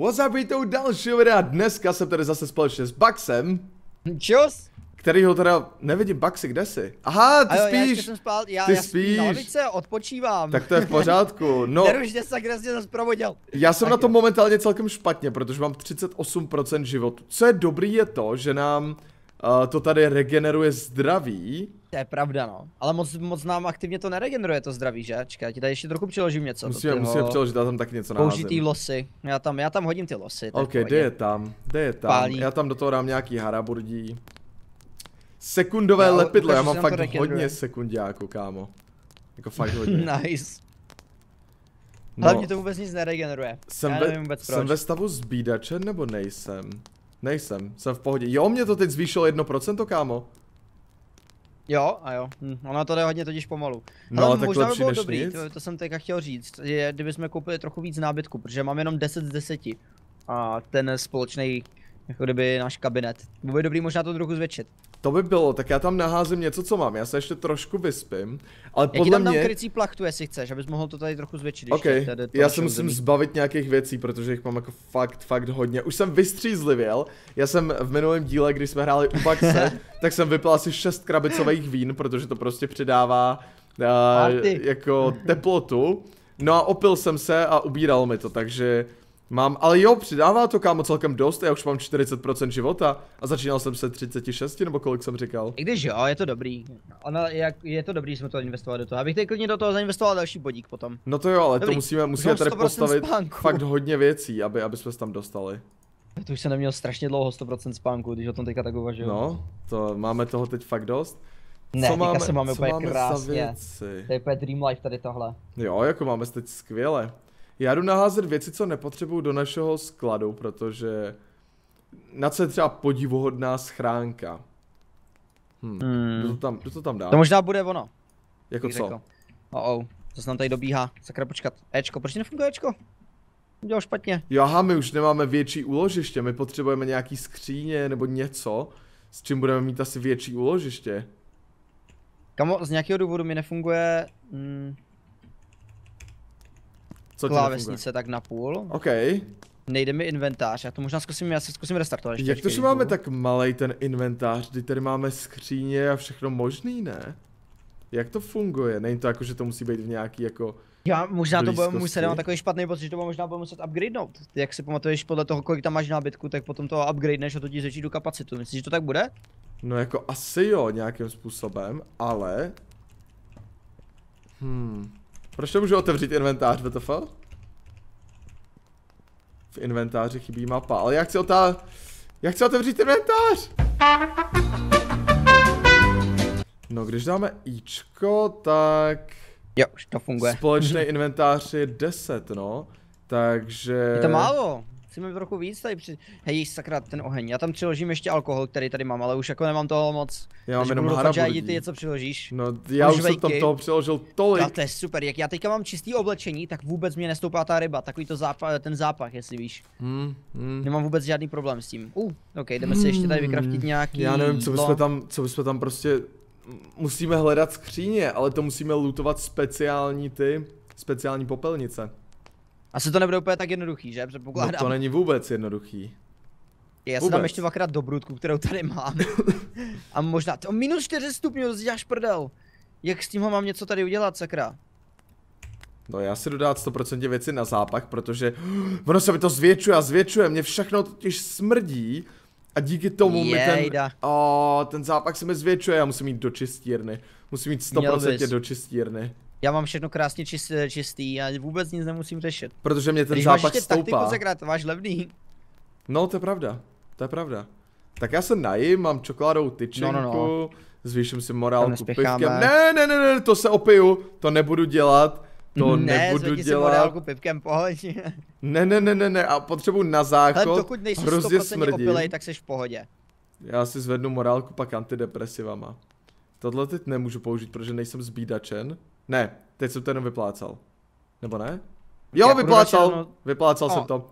What's up, vítou dalšího videa. Dneska jsem tady zase společně s Baxem, Čus? který ho teda nevidím. Baxi, kde jsi? Aha, ty jo, já spíš. jsem spál, já, Ty já na spíš. lavice, odpočívám. Tak to je v pořádku. No, Nerušně se krásně zase provodil. já jsem Tak na tom jo. momentálně celkem špatně, protože mám 38% životu. Co je dobrý je to, že nám uh, to tady regeneruje zdraví. To je pravda, no. Ale moc, moc nám aktivně to neregeneruje to zdraví, že? Čekaj, ti tady ještě trochu přiložím něco. Musíme, musíme přeložit, já tam taky něco Použitý naházím. losy. Já tam, já tam hodím ty losy. Ok, kde je tam? Kde je tam? Pálí. Já tam do toho dám nějaký haraburdí. Sekundové Já lepidlo, já mám fakt hodně sekundiáků, kámo. Jako fakt hodně. nice. No, Ale mě to vůbec nic neregeneruje. jsem, já ve, vůbec jsem proč. ve stavu zbídače nebo nejsem? Nejsem, jsem v pohodě. Jo, mě to teď zvýšilo 1%, kámo. Jo, a jo. Hm, ono to jde hodně totiž pomalu. No, Ale tak možná by bylo dobrý, to, to jsem teďka chtěl říct, je, kdybychom koupili trochu víc nábytku, protože mám jenom 10 z 10. A ten společný, jako kdyby náš kabinet. Bylo by dobrý možná to trochu zvětšit. To by bylo, tak já tam naházím něco, co mám. Já se ještě trošku vyspím. Ale Já podle tam mě... krycí plachtu, jestli chceš, abys mohl to tady trochu zvětšit. OK, tady to já se musím území. zbavit nějakých věcí, protože jich mám jako fakt, fakt hodně. Už jsem vystřízlivěl, já jsem v minulém díle, když jsme hráli u Baxe, tak jsem vypil asi 6 krabicových vín, protože to prostě přidává uh, jako teplotu. No a opil jsem se a ubíral mi to, takže mám, ale jo, přidává to kámo celkem dost, já už mám 40% života a začínal jsem se 36 nebo kolik jsem říkal. I když jo, je to dobrý. Ono, jak, je to dobrý, jsme to investovali do toho. Abych teď klidně do toho zainvestoval další bodík potom. No to jo, ale to Dobrý. musíme, musíme mám tady 100% postavit spánku. fakt hodně věcí, aby, aby jsme se tam dostali. To už jsem neměl strašně dlouho 100% spánku, když o tom teďka tak uvažuju. No, to máme toho teď fakt dost. Ne, teďka se máme co úplně máme krásně. To je úplně dream life tady tohle. Jo, jako máme teď skvěle. Já jdu naházet věci, co nepotřebuju do našeho skladu, protože na co je třeba podivuhodná schránka. Hm. Hmm. Kdo to tam, kdo to tam dá? To možná bude ono. jako co? řekl. Oh, oh. Zase nám tady dobíhá. Sakra, počkat. Ečko, proč nefunguje Ečko? Udělal špatně. Jo, aha, my už nemáme větší úložiště, my potřebujeme nějaký skříně nebo něco, s čím budeme mít asi větší úložiště. Kamo, z nějakého důvodu mi nefunguje mm, Co klávesnice tak na půl. OK. Nejde mi inventář, já to možná zkusím, já se zkusím restartovat ještě. Jak to, že máme tak malý ten inventář, kdy tady máme skříně a všechno možný, ne? Jak to funguje? Není to jako, že to musí být v nějaký jako... Já možná to bude blízkosti? muset, mám takový špatný pocit, že to bude možná bude muset upgradenout. Jak si pamatuješ podle toho, kolik tam máš nábytku, tak potom to upgradeneš a to ti zvětší tu kapacitu. Myslíš, že to tak bude? No jako asi jo, nějakým způsobem, ale... Hmm... Proč nemůžu otevřít inventář, WTF? V inventáři chybí mapa, ale já chci otá... Já chci otevřít inventář! No, když dáme ičko, tak... Jo, už to funguje. Společný inventář je 10, no. Takže... Je to málo. Chceme trochu víc tady při... Hej, sakra, ten oheň. Já tam přiložím ještě alkohol, který tady mám, ale už jako nemám toho moc. Já mám jenom že i ty něco přiložíš. No, já už jsem tam toho přiložil tolik. A to je super, jak já teďka mám čistý oblečení, tak vůbec mě nestoupá ta ryba, takový to zápach, ten zápach, jestli víš. Hmm, hmm. Nemám vůbec žádný problém s tím. Uh, ok, jdeme si ještě tady vykraftit nějaký Já nevím, co bychom tam, co bychom tam prostě... Musíme hledat skříně, ale to musíme lootovat speciální ty, speciální popelnice. Asi to nebude úplně tak jednoduchý, že? No Předpokládám. to není vůbec jednoduchý. Já se dám vůbec. ještě dvakrát do brudku, kterou tady mám. A možná, to minus 4 stupňů, to si děláš prdel. Jak s tím ho mám něco tady udělat, sakra? No já si dodát 100% věci na zápach, protože ono se mi to zvětšuje a zvětšuje, mě všechno totiž smrdí a díky tomu mi ten, o, ten zápach se mi zvětšuje, já musím jít do čistírny. Musím jít Měl 100% bys. do čistírny. Já mám všechno krásně čist, čistý a vůbec nic nemusím řešit. Protože mě ten Když máš zápach taktiku, stoupá. sakra, to máš levný. No, to je pravda. To je pravda. Tak já se najím, mám čokoládovou tyčinku, No, no, no. zvýším si morálku pivkem. Ne, ne, ne, ne, to se opiju, to nebudu dělat. To ne, nebudu dělat. morálku pipkem, pohoď. Ne, ne, ne, ne, ne, a potřebuji na Ale záchod, dokud nejsi hrozně 100% smrdím. opilej, tak jsi v pohodě. Já si zvednu morálku pak antidepresivama. Tohle teď nemůžu použít, protože nejsem zbídačen. Ne, teď jsem to jenom vyplácal. Nebo ne? Jo, Já vyplácal, vyplácal jsem to.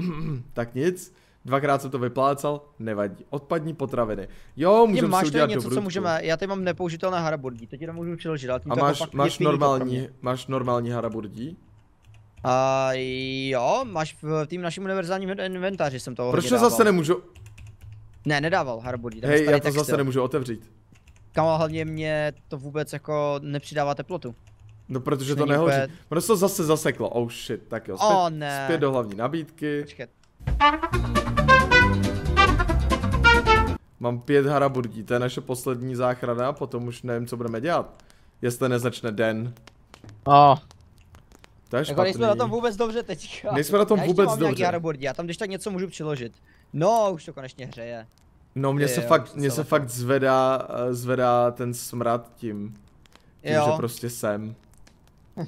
Uh, tak nic, dvakrát jsem to vyplácal, nevadí. Odpadní potraviny. Jo, můžeme si máš udělat něco, dobrutku. co můžeme, já tady mám nepoužitelné haraburdí, to ti nemůžu přiložit, ale tím A to jako máš, fakt máš, normální, máš normální haraburdí? A jo, máš v tým našem univerzálním in- inventáři jsem toho Proč to zase nemůžu, Ne, nedával Harbody. hej, já to zase nemůžu otevřít. Kamo, hlavně mě to vůbec jako nepřidává teplotu. No protože to nehoří. úplně- Ono se to zase zaseklo, oh shit, tak jo, zpět, O ne. zpět do hlavní nabídky. Počkat. Mám pět haraburgí, to je naše poslední záchrana, potom už nevím, co budeme dělat. Jestli nezačne den. Oh. To je Jako nejsme na tom vůbec dobře teďka. Nejsme na tom já vůbec mám nějaký dobře. Já tam když tak něco můžu přiložit. No, už to konečně hřeje. No mně Je, se jo, fakt, mně se fakt zvedá, eh, zvedá ten smrad tím. Tím, Jo. že prostě jsem.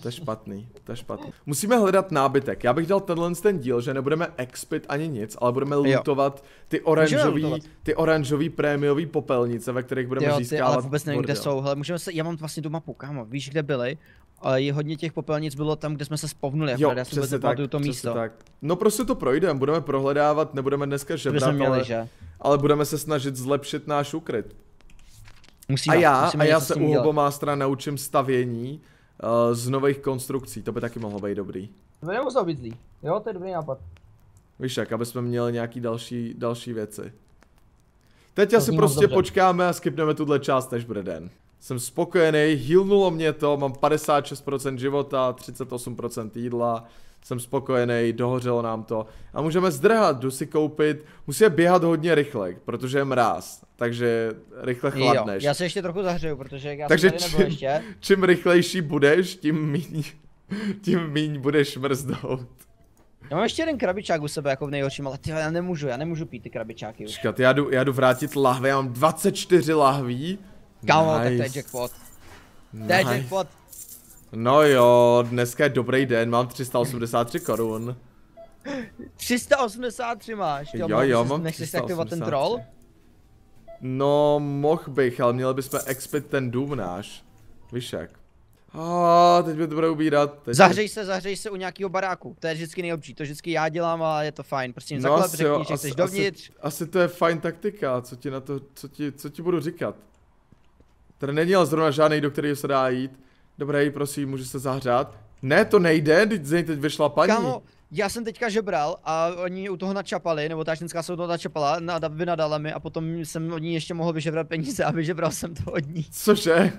To je špatný, to je špatný. Musíme hledat nábytek. Já bych dal tenhle ten díl, že nebudeme expit ani nic, ale budeme lootovat ty oranžový, ty oranžový prémiový popelnice, ve kterých budeme Jo, ty, získávat ale vůbec nevím, kde jsou. Hele, můžeme se, já mám vlastně tu mapu, kámo, víš, kde byly? Ale je hodně těch popelnic bylo tam, kde jsme se spovnuli, Jo, já si vůbec tak, nepamatuju to místo. tak. No prostě to projdeme, budeme prohledávat, nebudeme dneska žebrat, měli, ale, že? ale budeme se snažit zlepšit náš úkryt. Musíme, A já, musíme a já se u. Hobomástra naučím stavění uh, z nových konstrukcí, to by taky mohlo být dobrý. To by nemuselo být zlý. Jo, to je dobrý nápad. Víš jak, aby jsme měli nějaký další, další věci. Teď To asi prostě dobře. počkáme a skipneme tuhle část, než bude den. Jsem spokojený, healnulo mě to, mám 56% života, 38% jídla, jsem spokojený, dohořelo nám to. A můžeme zdrhat, jdu si koupit, musíme běhat hodně rychle, protože je mráz, takže rychle Jo, chladneš. já se ještě trochu zahřeju, protože já Takže jsem tady čím- ještě. Čím rychlejší budeš, tím míň, tím míň budeš mrznout. Já mám ještě jeden krabičák u sebe, jako v nejhorším, ale ty já nemůžu, já nemůžu pít ty krabičáky už. Počkat, já jdu, já jdu vrátit lahve, já mám 24 lahví. Kámo, tak to je jackpot. To je Nice. jackpot. No jo, dneska je dobrý den, mám 383 korun. 383 máš, Jo, jo, jo, mám Nechceš aktivovat ten 383. troll? No, mohl bych, ale měli bychom expit ten dům náš. Víš jak. A teď mě to bude ubírat. Teď Zahřej se, zahřej se u nějakého baráku, to je vždycky nejlepší, to vždycky já dělám a je to fajn, prostě No no, zaklep, řekni, jo, že asi- chceš dovnitř. Asi, asi to je fajn taktika, co ti na to, co ti, co ti budu říkat. Tady není ale zrovna žádný, do kterého se dá jít. Dobrý, prosím, můžu se zahřát. Ne, to nejde, teď z něj teď vyšla paní. Kámo, já jsem teďka žebral a oni u toho načapali, nebo ta ženská se u toho načapala, nada, vynadala mi a potom jsem od ní ještě mohl vyžebrat peníze a vyžebral jsem to od ní. Cože?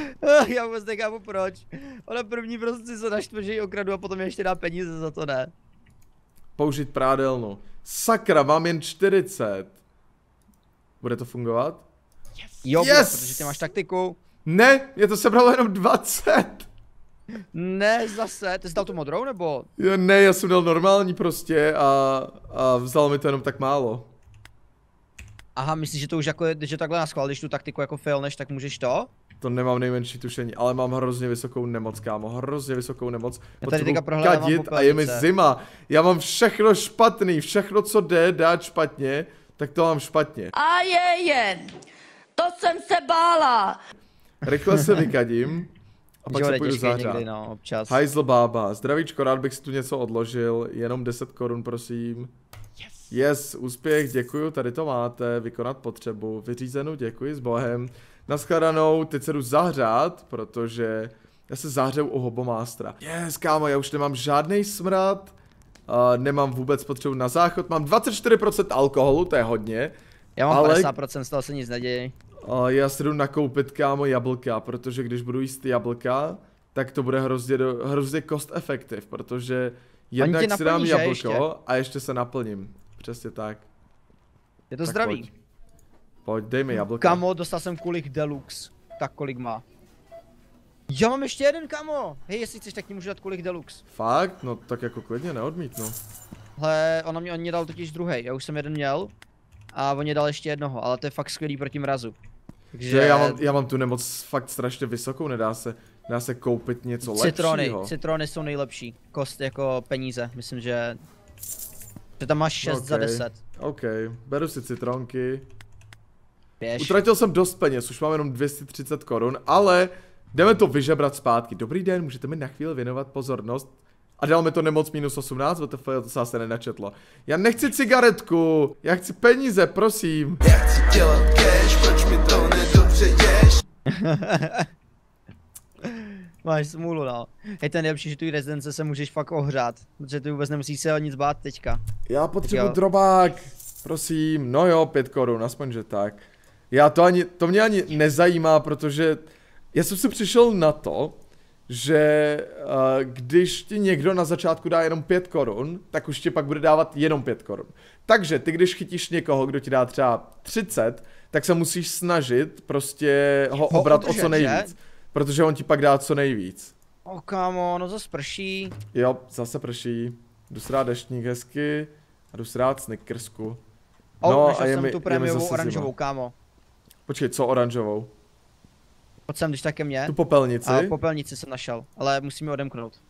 já vůbec nechápu proč. Ona první prostě se naštve, že ji okradu a potom ještě dá peníze za to ne. Použít prádelnu. Sakra, mám jen 40. Bude to fungovat? Jo, Yes! yes! protože ty máš taktiku. Ne, mě to sebralo jenom 20. Ne, zase, ty jsi dal tu modrou nebo? Jo, ne, já jsem dal normální prostě a, a vzal mi to jenom tak málo. Aha, myslíš, že to už jako, že takhle naschvál, když tu taktiku jako failneš, tak můžeš to? To nemám nejmenší tušení, ale mám hrozně vysokou nemoc, kámo, hrozně vysokou nemoc. Já tady Potřebuji teďka kadit a je mi zima. Já mám všechno špatný, všechno co jde dát špatně, tak to mám špatně. A je jen. To jsem se bála. Rychle se vykadím a pak Jo, se půjdu zahřát. někdy, no, občas. Hajzl bába, zdravíčko, rád bych si tu něco odložil, jenom 10 korun prosím. Yes, úspěch, děkuju, tady to máte, vykonat potřebu, vyřízenou, děkuji s bohem. Naschledanou, teď se jdu zahřát, protože já se zahřeju u hobomástra. Yes, kámo, já už nemám žádný smrad, uh, nemám vůbec potřebu na záchod, mám 24% alkoholu, to je hodně. Já mám ale- 50%, z toho se nic neděje. Já si jdu nakoupit, kámo, jablka, protože když budu jíst jablka, tak to bude hrozně, do, hrozně cost effective, protože jednak si dám jablko ještě? a ještě se naplním. Přesně tak. Je to Tak zdravý. Pojď. pojď, dej mi jablka. Kamo, dostal jsem kulik deluxe. Tak kolik má? Já mám ještě jeden kamo. Hej, jestli chceš, tak ti můžu dát kulik deluxe. Fakt? No tak jako klidně neodmítnu. Hle, ona mě, on mě dal totiž druhý. Já už jsem jeden měl. A on mě dal ještě jednoho, ale to je fakt skvělý proti mrazu. Takže Že já mám, já mám tu nemoc fakt strašně vysokou, nedá se, nedá se koupit něco citrony, lepšího. citrony jsou nejlepší. Kost jako peníze, myslím, že... Že tam máš 6 za Ok. 10. OK, beru si citronky. Běž. Utratil jsem dost peněz, už mám jenom 230 korun, ale jdeme to vyžebrat zpátky. Dobrý den, můžete mi na chvíli věnovat pozornost? A dal mi to nemoc minus 18, WTF, to se asi nenačetlo. Já nechci cigaretku, já chci peníze, prosím. Já chci dělat Máš smůlu, no. Je to nejlepší, že tu rezidence se můžeš fakt ohřát, protože ty vůbec nemusíš se o nic bát teďka. Já potřebuji drobák, prosím, no jo, pět korun, aspoň že tak. Já to ani, to mě ani nezajímá, protože já jsem si přišel na to, že uh, když ti někdo na začátku dá jenom 5 korun, tak už ti pak bude dávat jenom 5 korun. Takže ty, když chytíš někoho, kdo ti dá třeba 30, tak se musíš snažit prostě ho obrat o co že? nejvíc. Protože on ti pak dá co nejvíc. O kámo, no zase prší. Jo, zase prší. Jdu si dát deštník hezky a jdu si dát snickersku. O, No, a je jsem mi- tu prémiovou oranžovou, zima. kámo. Počkej, co oranžovou? Pojď sem, když tak ke mně. Tu popelnici? A popelnici jsem našel, ale musíme odemknout.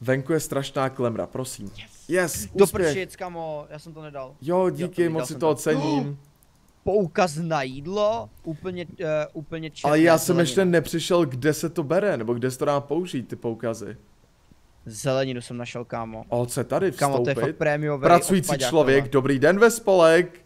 Venku je strašná klemra, prosím. Yes, Do úspěch. prčic, kamo, já jsem to nedal. Jo, díky, viděl moc si to. ocením. Poukaz na jídlo, úplně, uh, úplně černé Ale já jsem ještě nepřišel, kde se to bere, nebo kde se to dá použít, ty poukazy. Zeleninu jsem našel, kámo. O, co tady Kámo, to je fakt vstoupit? prémiový Pracující odpaďák, člověk, tohle. dobrý den ve spolek.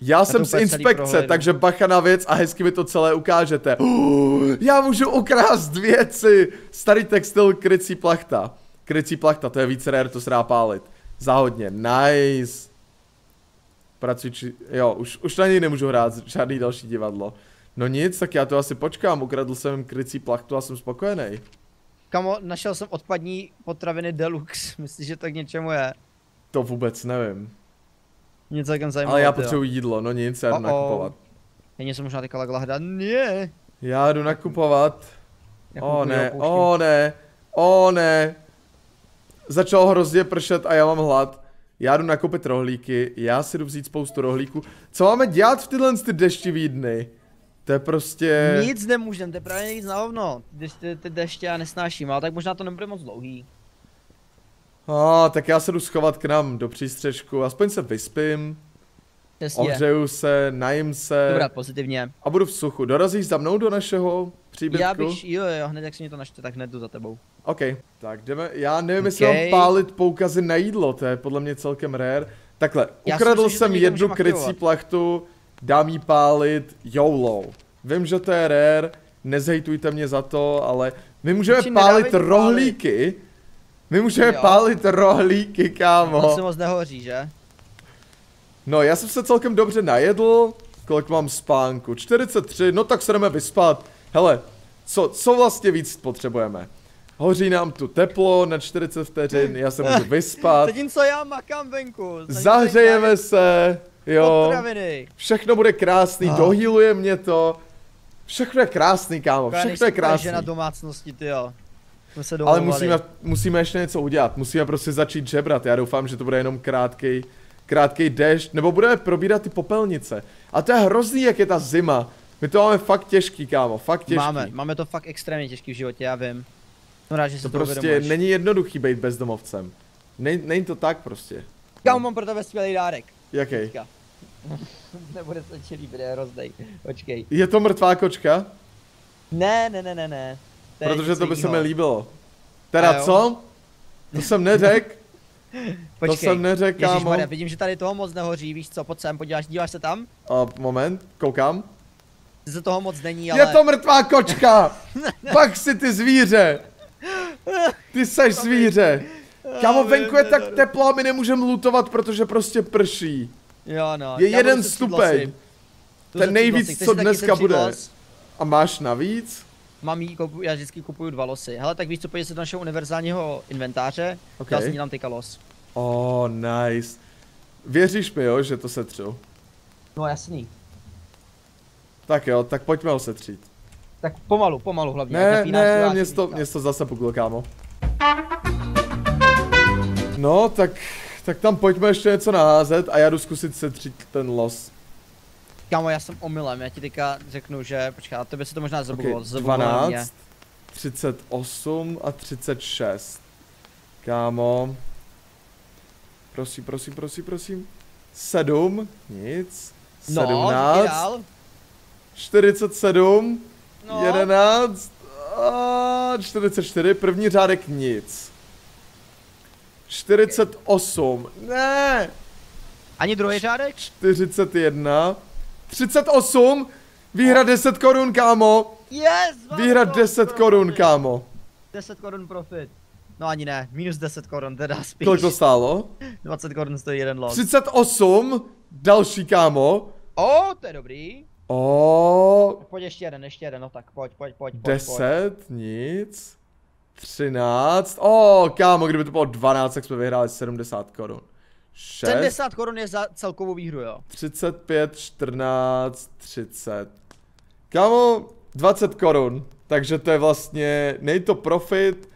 Já jsem to z inspekce, takže bacha na věc a hezky mi to celé ukážete. Uh, já můžu ukrást věci. Starý textil, krycí plachta. Krycí plachta, to je více rare, to se dá pálit. Záhodně, nice. Pracující, jo, už, už na něj nemůžu hrát žádný další divadlo. No nic, tak já to asi počkám, ukradl jsem krycí plachtu a jsem spokojený. Kamo, našel jsem odpadní potraviny deluxe, myslíš, že tak něčemu je? To vůbec nevím. Mě celkem zajímalo, Ale já potřebuji jídlo, no nic, já jdu Oh, oh. nakupovat. Já něco možná teďka lagla hledat, ne. Já jdu nakupovat. Já O kupuju, ne, o ne, o ne. Začalo hrozně pršet a já mám hlad. Já jdu nakoupit rohlíky, já si jdu vzít spoustu rohlíků. Co máme dělat v tyhle ty deštivý dny? To je prostě... Nic nemůžem, to je právě nic na hovno. Když ty, ty deště já nesnáším, ale tak možná to nebude moc dlouhý. A, tak já se jdu schovat k nám do přístřežku, aspoň se vyspím, Přesně. ohřeju se, najím se Dobrá, pozitivně. a budu v suchu. Dorazíš za mnou do našeho příbytku? Já bych, jo, jo, hned jak se mě to našte, tak hned jdu za tebou. OK, tak jdeme, já nevím, jestli Okej. mám pálit poukazy na jídlo, to je podle mě celkem rare. Takhle, Já ukradl myslím, to jsem jednu krycí plachtu, dám jí pálit YOLO. Vím, že to je rare, nezhejtujte mě za to, ale my můžeme Radši pálit rohlíky. My můžeme Jo. pálit rohlíky, To kámo. se moc nehoří, že? No, já jsem se celkem dobře najedl. Kolik mám spánku? 43, no tak se jdeme vyspat. Hele, co, co vlastně víc potřebujeme? Hoří nám tu teplo na 40 vteřin, já se můžu vyspat. Zatímco já makám venku. Zahřejeme se, jo. Potraviny. Všechno bude krásný, Ah. dohýluje mě to. Všechno je krásný, kámo, všechno je krásný. žena domácnosti, ty jo. Ale musíme, musíme ještě něco udělat, musíme prostě začít žebrat, já doufám, že to bude jenom krátkej, krátkej dešť, nebo budeme probírat ty popelnice. A to je hrozný, jak je ta zima. My to máme fakt těžký, kámo, fakt těžký. Máme, máme to fakt extrémně těžký v životě, já vím. Jsem rád, že To to, prostě uvědomuješ. není jednoduchý být bezdomovcem. Nej, není to tak prostě. Kámo, mám pro tebe skvělý dárek. Jaký? Teďka. Nebude se ti líbit, je hroznej. Počkej. Je to mrtvá kočka? Ne, ne, ne, ne, ne. Protože to by se mi líbilo. Teda co? To jsem neřekl. Počkej. jsem neřekl, kámo. Vidím, že tady toho moc nehoří, víš co, pojď sem, podíváš, díváš se tam? A moment, koukám. Ze toho moc není, ale... Je to mrtvá kočka! Pak si ty zvíře! Ty seš zvíře! Kámo, venku je tak teplo a my nemůžeme lutovat, protože prostě prší. Jo, no. Je jeden stupeň. Ten nejvíc, co dneska bude. A máš navíc? Mám jí, kupu, já vždycky kupuju dva losy. Hele, tak víš co, pojď se do našeho univerzálního inventáře. Ok. Okay. Já dám teďka los. Oh, nice. Věříš mi, jo, že to setřu? No jasný. Tak jo, tak pojďme ho setřít. Tak pomalu, pomalu hlavně. Ne, ne, mě to, mě to zase puklo, kámo. No, tak, tak tam pojďme ještě něco naházet a já jdu zkusit setřít ten los. Kámo, já jsem omylem, já ti teďka řeknu, že, počkej, a tebe se to možná zabugovalo, Okay, zabugovalo mě. 12, 38 a 36. Kámo. Prosím, prosím, prosím, prosím. 7, nic. No, 17, díky dál. 47, No. 11, a 44, první řádek nic. 48, ne, Ani druhý řádek? 41, 38, výhra 10 korun, kámo. Yes! Výhra to, 10 korun, kámo. 10 korun profit. No ani ne, minus 10 korun, teda spíš. Kolik to stálo? 20 korun stojí jeden lot. 38, další kámo. O, to je dobrý. O, Pojď ještě jeden, ještě jeden, no tak pojď, pojď, pojď, pojď. pojď. 10, nic. 13, o, kámo, kdyby to bylo 12, tak jsme vyhráli 70 korun. 6, 70 korun je za celkovou výhru, jo. 35, 14, 30. Kámo, 20 korun. Takže to je vlastně, není to profit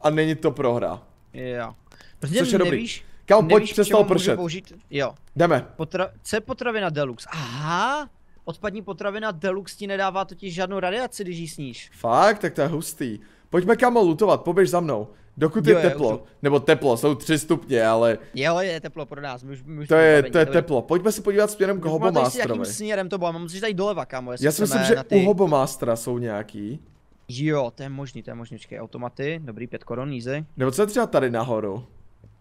a není to prohra. Jo. Prostě Což je dobrý. nevíš, Kámo, pojď, můžu pršet. Použít, jo. Jdeme. Potra... Co je potravina deluxe? Aha! Odpadní potravina deluxe ti nedává totiž žádnou radiaci, když jí sníš. Fakt, tak to je hustý. Pojďme kámo lutovat, poběž za mnou. Dokud je Jo, jo, teplo. už- Nebo teplo, jsou 3 stupně, ale Jo, je teplo pro nás, my už, my už to je, to je teplo. Pojďme se podívat směrem k si, jakým Hobomástrovi. směrem to bylo, mám musíš tady doleva, kámo, Já si myslím, že ty... u Hobomástra jsou nějaký. Jo, to je možný, to je možný, čekej, automaty, dobrý, 5 korun, easy. Nebo co je třeba tady nahoru?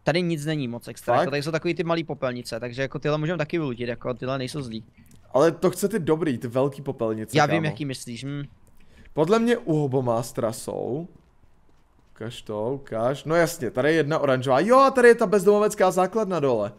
Tady nic není moc extra, jako tady jsou takový ty malý popelnice, takže jako tyhle můžeme taky vylutit, jako tyhle nejsou zlí. Ale to chce ty dobrý, ty velký popelnice, Já kámo. vím, jaký myslíš, hm. Podle mě u Hobomástra jsou... Ukaž to, ukaž. No jasně, tady je jedna oranžová. Jo, a tady je ta bezdomovecká základna dole.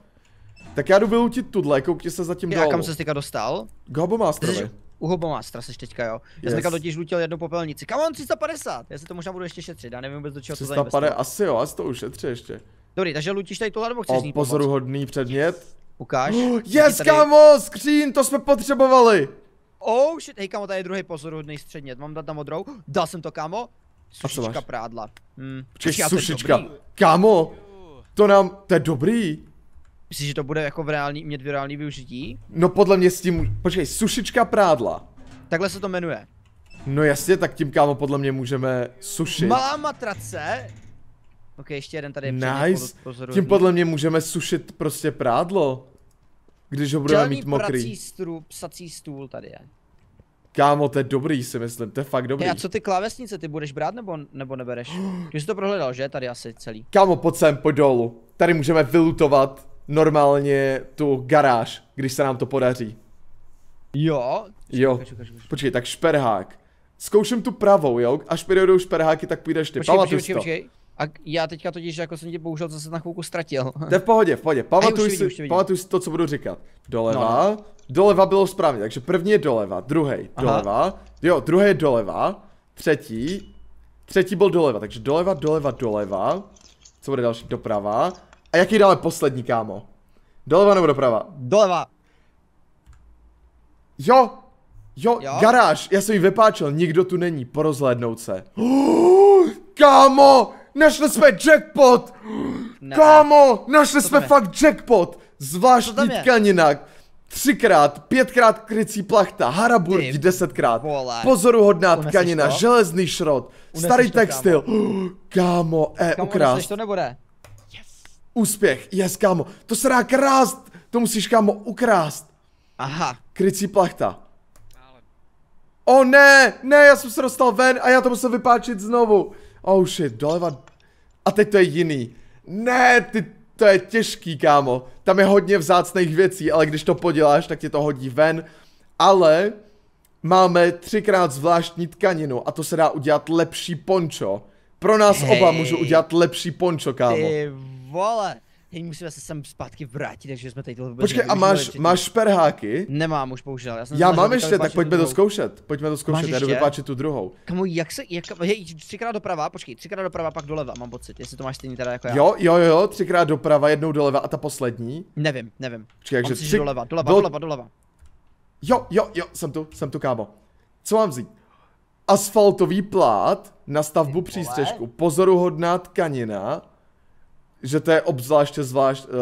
Tak já jdu vylutit tudle, koukni se zatím A dolů. kam se teďka dostal? K Hobomástrovi. u Hobomástra seš teďka, jo. Já Yes. jsem teďka totiž lutil jednu popelnici. Kam mám 350? Já si to možná budu ještě šetřit, já nevím vůbec do čeho to 350, zainvestovat. asi jo, asi to ušetří ještě. Dobrý, takže lutíš tady tohle nebo chceš O, z ní pomoct? pozoruhodný předmět. Ukáž. Yes, Taky tady- kámo, skříň, to jsme potřebovali. Oh shit, hej kámo, tady je druhý pozoruhodný střednět. Mám dát na modrou? Dal jsem to kámo. Co Sušička máš? prádla. Hm. Počkej, sušička. Kámo, to nám, to je dobrý. Myslíš, že to bude jako v reálný, mít v reálný využití? No podle mě s tím, počkej, sušička prádla. Takhle se to jmenuje. No jasně, tak tím kámo podle mě můžeme sušit. Malá matrace. Ok, ještě jeden tady je Nice. pozoruhodný. Tím podle mě můžeme sušit prostě prádlo. Když ho budeme Čelný mít mokrý. prací stůl, psací stůl tady je. Kámo, to je dobrý si myslím, to je fakt dobrý. Hej, a co ty klávesnice, ty budeš brát nebo, nebo nebereš? Ty jsi to prohledal, že? Tady asi celý. Kámo, pojď sem, pojď dolů. Tady můžeme vylutovat normálně tu garáž, když se nám to podaří. Jo? Jo. Počkej, tak šperhák. Zkouším tu pravou, jo? Až přijdou šperháky, tak půjdeš ty. Počkej, počkej, Pamatuj počkej, počkej. A já teďka totiž jako jsem tě bohužel zase na chvilku ztratil. To je v pohodě, v pohodě. Pamatuj, vidím, si, vidím. pamatuj si to, co budu říkat. Doleva, No, no. doleva bylo správně, takže první je doleva, druhý Aha. doleva, jo, druhý je doleva, třetí, třetí byl doleva, takže doleva, doleva, doleva, co bude další, doprava, a jaký dáme poslední, kámo? Doleva nebo doprava? Doleva. Jo, jo, Jo? garáž, já jsem ji vypáčel, nikdo tu není, porozhlédnout se. kámo, našli jsme jackpot! Ne. Kámo, našli jsme je? fakt jackpot! Zvláštní tkanina, třikrát, pětkrát krycí plachta, haraburdi Ty desetkrát, vole. pozoruhodná Uneseš tkanina, to? železný šrot, Uneseš starý to, textil, kámo, e, Kam ukrást, to nebo ne? úspěch, yes, kámo, to se dá krást, to musíš, kámo, ukrást, Aha. krycí plachta. O ne, ne, já jsem se dostal ven a já to musel vypáčit znovu. Oh shit, doleva. A teď to je jiný. Ne, ty, to je těžký, kámo. Tam je hodně vzácných věcí, ale když to poděláš, tak ti to hodí ven. Ale máme třikrát zvláštní tkaninu a to se dá udělat lepší pončo. Pro nás Hej. oba můžu udělat lepší pončo, kámo. Ty vole. Hej, musíme se sem zpátky vrátit, takže jsme tady tohle vůbec Počkej, a máš, máš šperháky? Nemám už bohužel. Já, jsem Já mám ještě, tak pojďme to zkoušet. Pojďme to zkoušet, já jdu vypáčit tu druhou. Kamu, jak se, jak, hej, třikrát doprava, počkej, třikrát doprava, pak doleva, mám pocit, jestli to máš stejný teda jako já. Jo, jo, jo, třikrát doprava, jednou doleva a ta poslední. Nevím, nevím. Počkej, takže tři... doleva, doleva, bylo- doleva, doleva. Jo, jo, jo, jsem tu, jsem tu, kámo. Co mám vzít? Asfaltový plát na stavbu přístřežku, pozoruhodná tkanina, že to je obzvláště zvlášť uh,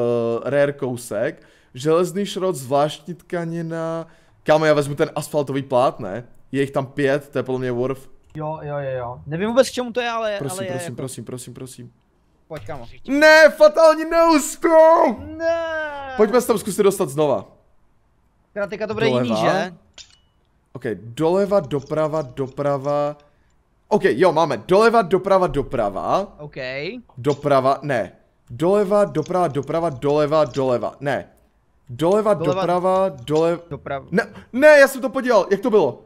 rare kousek, železný šrot, zvláštní tkanina, kámo, já vezmu ten asfaltový plát, ne? Je jich tam pět, to je podle mě worth. Jo, jo, jo, jo. Nevím vůbec k čemu to je, ale, Prosím, ale je prosím, jako... prosím, prosím, prosím. Pojď, kamo. Ne, fatální neúspěch! Ne. Pojďme se tam zkusit dostat znova. Teda teďka to bude jiný, Doleva. že? OK, doleva, doprava, doprava. OK, jo, máme doleva, doprava, doprava. OK. Doprava, ne. Doleva, doprava, doprava, doleva, doleva. Ne. Doleva, Doleva- doprava, doleva. Doprava. Ne, ne, já jsem to podělal. Jak to bylo?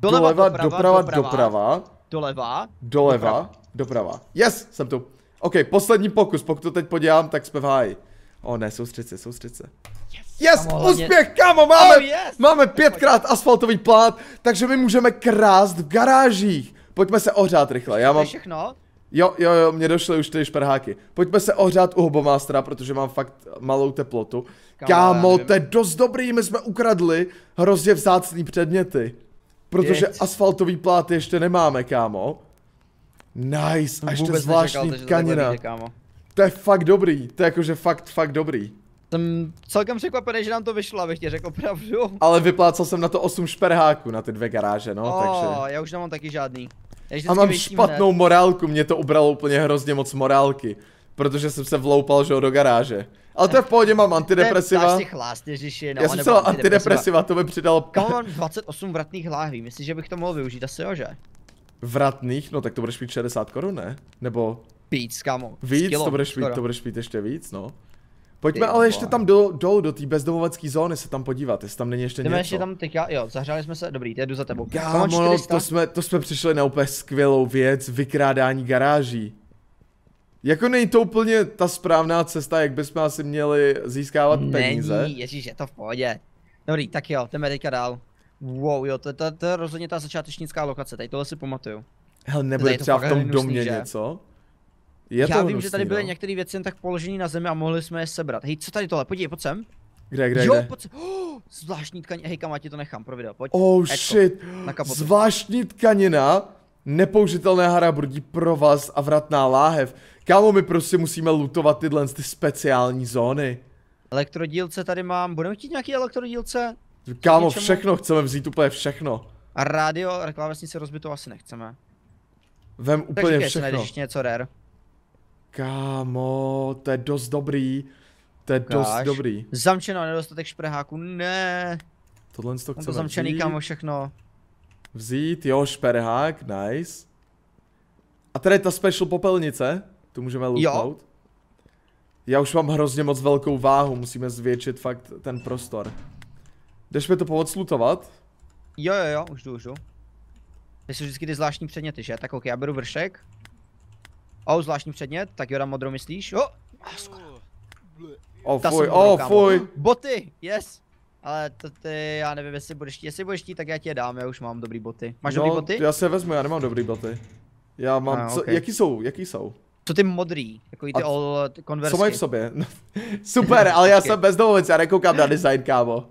Doleva, doprava, doprava, Doleva. doleva, doprava. Yes, jsem tu. OK, poslední pokus, pokud to teď podělám, tak jsme v háji. O ne, soustřed se, soustřed se. Yes, Kámo, hlavně- úspěch, kámo, máme, Ano, yes. máme pětkrát asfaltový plát, takže my můžeme krást v garážích. Pojďme se ohřát rychle, já mám, všechno? Jo, jo, jo, mě došly už ty šperháky. Pojďme se ohřát u Hobomastera, protože mám fakt malou teplotu. Kámo, to je dost dobrý, my jsme ukradli hrozně vzácný předměty. Protože Jeď. asfaltový plát ještě nemáme, kámo. Nice, a ještě Vůbec zvláštní nečekal, to tkanina. kámo. To je fakt dobrý, to je jakože fakt, fakt dobrý. Jsem celkem překvapený, že nám to vyšlo, abych ti řekl pravdu. Ale vyplácal jsem na to 8 šperháků na ty dvě garáže, no, oh, takže. já už nemám taky žádný. A mám špatnou hned. morálku, mě to ubralo úplně hrozně moc morálky. Protože jsem se vloupal, že do garáže. Ale to je v pohodě, mám antidepresiva. si chlást, ježiši, no, Já jsem celá antidepresiva, to by přidalo Kam mám 28 vratných láhví, myslíš, že bych to mohl využít? Asi jo, že? vratných, no tak to budeš mít 60 korun, ne? Nebo Víc, kámo. víc, Skilo, to budeš mít, to budeš mít ještě víc, no. Pojďme ale ještě tam do, dolů, do té bezdomovecké zóny se tam podívat, jestli tam není ještě Jdeme něco. ještě tam teďka, jo, zahřáli jsme se, dobrý, jdu za tebou. Kámo, no, 400. to jsme, to jsme přišli na úplně skvělou věc, vykrádání garáží. Jako není to úplně ta správná cesta, jak bychom asi měli získávat peníze. Není, ježíš, je to v pohodě. Dobrý, tak jo, jdeme teďka dál. Wow, jo, to, to, to je rozhodně ta začátečnická lokace, tady tohle si pamatuju. Hele, nebude to třeba v tom domě něco? Je Já to vím, hnusný, že tady byly no. některé věci jen tak položené na zemi a mohli jsme je sebrat. Hej, co tady tohle, podívej, pojď sem. Kde, kde, jo, kde? pojď sem. Oh, zvláštní tkaně, hej, kam já ti to nechám pro video, pojď. Oh Ečko, shit, na kapotu. zvláštní tkanina, nepoužitelné harabrudí, provaz a vratná láhev. Kámo, my prostě musíme lutovat tyhle ty speciální zóny. Elektrodílce tady mám, budeme chtít nějaký elektrodílce? Kámo, všechno, chceme vzít úplně všechno. A rádio, klávesnici rozbitou asi nechceme. Vem úplně najdeš všechno. ještě něco rare. Kámo, to je dost dobrý. To je dost Ukáž. dobrý. Zamčeno, nedostatek šperháku, ne. Tohle to Mám to chceme zamčený, vzít. kámo, všechno. Vzít, jo, šperhák, nice. A tady je ta special popelnice, tu můžeme lootnout. Já už mám hrozně moc velkou váhu, musíme zvětšit fakt ten prostor. Jdeš mi to pomoct lootovat? Jo, jo, jo, už jdu, už jdu. To jsou vždycky ty zvláštní předměty, že? Tak ok, já beru vršek. O, zvláštní předmět, tak jo, dám modrou myslíš? Jo, O ta fuj, jsem modrou, o kámo. fuj. Boty, yes. Ale to ty, já nevím, jestli budeš chtít, jestli budeš chtít, tak já ti je dám, já už mám dobrý boty. Máš dobrý boty? já se vezmu, já nemám dobrý boty. Já mám, A, co, ok. jaký jsou, jaký jsou? Co ty modrý, jako ty A all konversky. Co mají v sobě? No, super, ale já jsem bezdomovec, já nekoukám na design, kámo.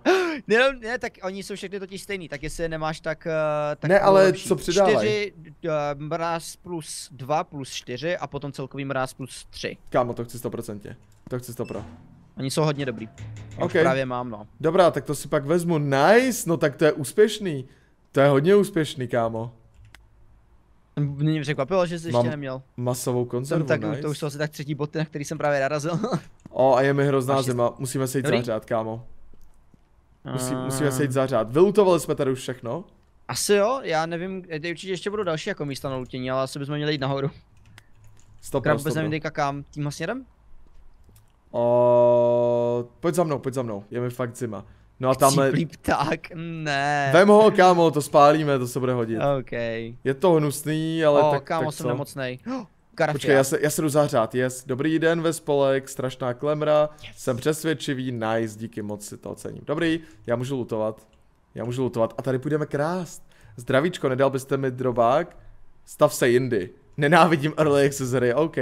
Ne, ne, tak oni jsou všechny totiž stejný, tak jestli je nemáš, tak... Uh, tak Ne, ale lepší. co přidávají? 4, uh, mráz plus 2 plus 4 a potom celkový mráz plus 3. Kámo, to chci 100%. To chci 100%. Oni jsou hodně dobrý. Já Ok. už právě mám, no. Dobrá, tak to si pak vezmu. Nice, no tak to je úspěšný. To je hodně úspěšný, kámo. Mě překvapilo, že jsi Mám ještě neměl. Masovou Jsem konzervu, tak, nice. to už jsou asi tak třetí boty, na který jsem právě narazil. O, a je mi hrozná Máš zima, musíme se jít Dobrý? zahřát, kámo. Musí, A- musíme se jít zahřát. Vylutovali jsme tady už všechno. Asi jo, já nevím, tady určitě ještě budou další jako místa na lutění, ale asi bychom měli jít nahoru. Stop, Krám stop, vůbec nevím teďka kam, tím směrem? O, pojď za mnou, pojď za mnou, je mi fakt zima. No a tamhle, pták, ne. vem ho, kámo, to spálíme, to se bude hodit. OK. Je to hnusný, ale o, tak, kámo, tak jsem co? nemocnej. Karafia. Počkej, já se, já se jdu zahřát, yes. Dobrý den ve spolek, strašná klemra, jsem přesvědčivý, nice, díky moc si to ocením. Dobrý, já můžu lutovat. Já můžu lutovat a tady půjdeme krást. Zdravíčko, nedal byste mi drobák? Stav se jindy. Nenávidím early accessory, OK.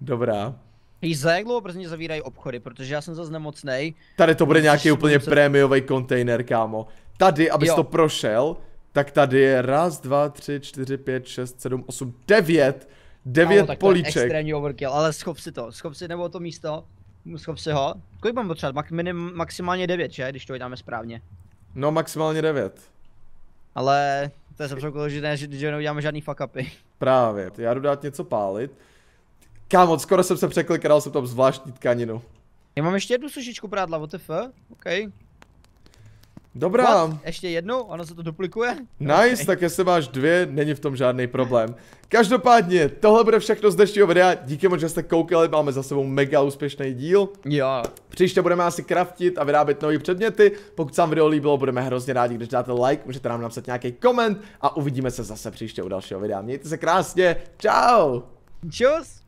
Dobrá. Hej, za jak dlouho brzy zavírají obchody, protože já jsem zase nemocnej. Tady to bude nějaký úplně muset- prémiový kontejner, kámo. Tady, abys Jo. to prošel, tak tady je raz, dva, tři, čtyři, pět, šest, sedm, osm, devět. Devět Kámo, tak to je políček. extrémní overkill, ale schop si to, schop si nebo to místo. Schop si ho. Kolik mám potřebovat? Mak, minim, maximálně 9, že? Když to dáme správně. No maximálně devět. Ale to je za předpokladu, že, ne, že, že neuděláme žádný fuck upy. Právě, já jdu dát něco pálit. Kámo, skoro jsem se překlikal, jsem tam zvláštní tkaninu. Já mám ještě jednu sušičku prádla, WTF? OK. Dobrá. What? Ještě jednou? Ono se to duplikuje? Nice, tak jestli máš dvě, není v tom žádný problém. Každopádně, tohle bude všechno z dnešního videa, díky moc, že jste koukali, máme za sebou mega úspěšný díl. Jo. Příště budeme asi craftit a vyrábět nové předměty, pokud se vám video líbilo, budeme hrozně rádi, když dáte like, můžete nám napsat nějaký koment a uvidíme se zase příště u dalšího videa. Mějte se krásně, čau! Čus!